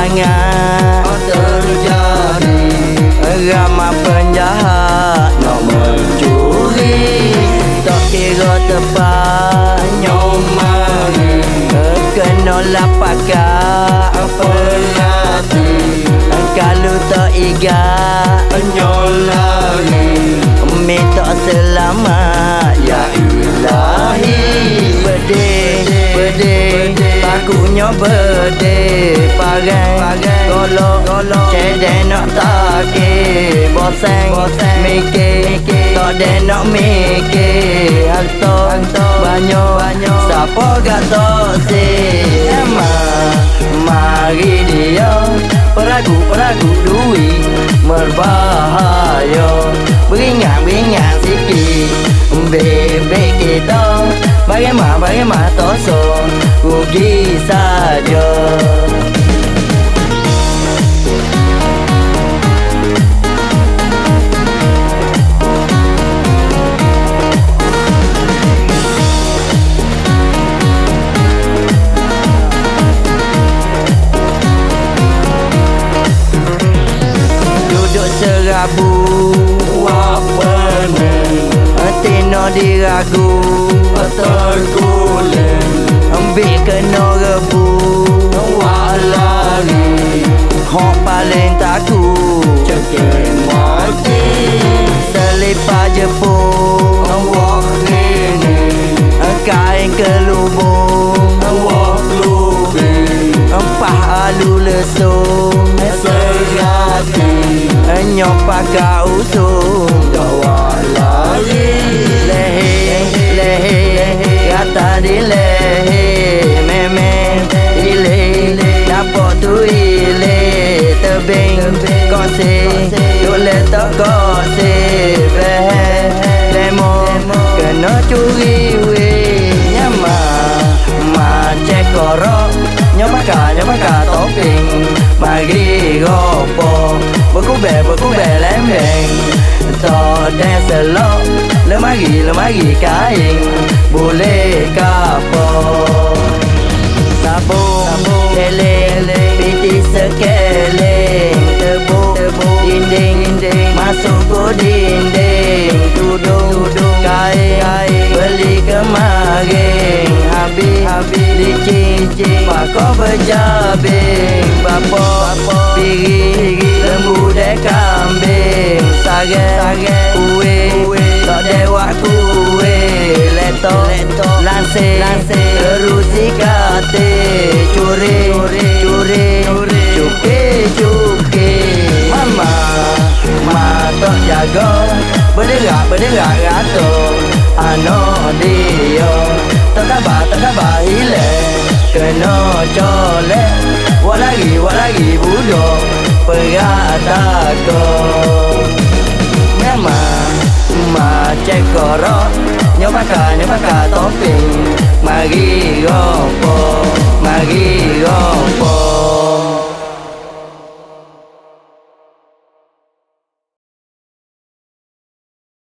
sangat. Terjadi. Ramah penjahat Nak mencuri. Tak kira tepat. Nyomari Kena lapakat Pelati Kalau tak igat Nyolari Minta selamat Ya ilahi. Bedih Takutnya bedih Pagai Golok Cedek nak takir Bosan Mikir Tak ada nak mikir Hantar Banyak Siapa gak tak si Mari dia Peragu-peragu duit Berbahaya Beringat-beringat sikit Bebek kita Bagaimana-bagaimana tosok Rugi saja Duduk serabu Apa ni Tino diragu Covid kena rebu Walali Hok paling takut. Cekin mati Selipar jepun Awak ini Kain kelubung Awak lupi Empah alu lesung. Sejati Nyok pakai usung. Dawa Tebing, kose Tule tak kose Behe, lemon Kena curi we Nyama Macet korok Nyamaka, nyamaka toping Mari gopo Berkube, berkube lembeng Tak ada selok Lemari, lemari kain Boleh kapok Sabung, lele, piti sekeleng Tebuk, dinding, masuk ku dinding Tudung, Tudung kain, kain beli kemarin Habis, Habis dicincin Mak kau berjabing Bapak piring lembu dek eh kambing Sarang kuih tak dewa kuih Letok, Letok lansing, lansing. Tak jaga Berderak, berderak ratung Ano dia Tak khabar, tak khabar hilang Kena colek Wak lagi, wak lagi ta Perak takut Memang